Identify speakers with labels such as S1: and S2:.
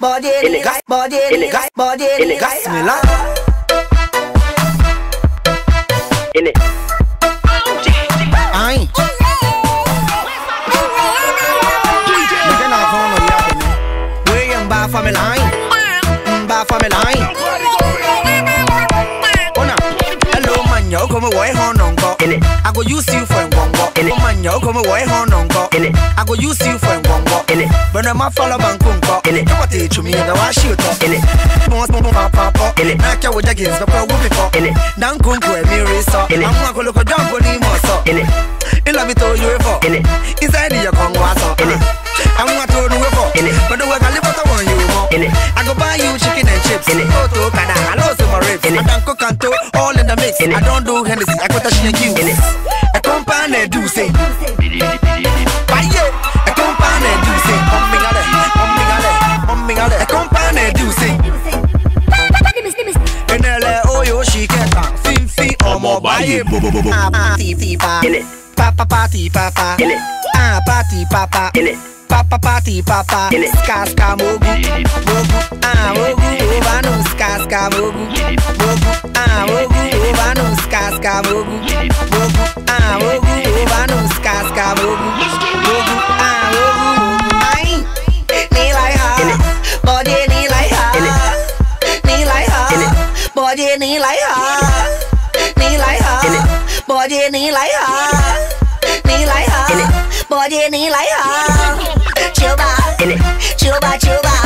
S1: Body ni like, body ni like, body ni like.
S2: Gasmilla.
S3: In it.
S2: Aye. Nigga na phone no yappe me. We am ba for me line. Ba for me line. Ona. Hello man, yo come away hon on go.
S3: In it.
S2: I go use you for a bongo.
S3: In it.
S2: Oh man, yo come away hon on go.
S3: In it.
S2: I go use you for a
S3: it.
S2: But I'm a follow bankunko.
S3: In it.
S2: You want to me the wash you to.
S3: In it.
S2: Most pop pop.
S3: In it.
S2: Na kya with against the power before.
S3: In it.
S2: Dan kunko e mi
S3: it.
S2: I'm look a jump on him also.
S3: In it.
S2: In love it all you for.
S3: In it.
S2: Inside your aso.
S3: In it.
S2: I'm gonna turn you for.
S3: In it.
S2: But the work I live I want you
S3: it.
S2: I go buy you chicken and chips.
S3: In it.
S2: Go to I love some ribs.
S3: In it.
S2: I don't cook and to all in the mix.
S3: In it.
S2: I don't do Hennessy, I got a shit you.
S3: In it.
S2: A company do say. Baye, a company do say. Bombing ale, bombing ale, bombing ale. A company do say. Enele oyo shiketa, fin fin omo baye. Ah, party papa.
S3: In it.
S2: Papa party papa.
S3: In it.
S2: Ah, party papa.
S3: In it.
S2: Papa party papa.
S3: In it.
S2: Ska ska mogu. Mogu. Ah, mogu. Ovanu ska ska mogu. Mogu. Ah, mogu. Ovanu ska ska mogu. Mogu. Ah, mogu. Ovanu ska ska mogu. Mogu. Ah, mogu. Ai. Ni lai ha.
S3: In it.
S1: Body ni like
S3: In it.
S1: her. Ni like
S3: In it.
S1: her. Body ni like her. Ni like
S3: In it.
S1: her. Body ni like her. Ni like
S3: In it.
S1: her. Body ni like her. Chill back.
S3: In it.
S1: Chill back, chill back.